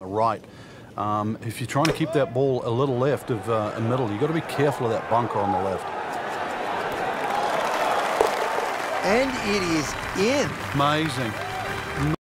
the right. Um, if you're trying to keep that ball a little left of uh, a middle, you've got to be careful of that bunker on the left. And it is in. Amazing.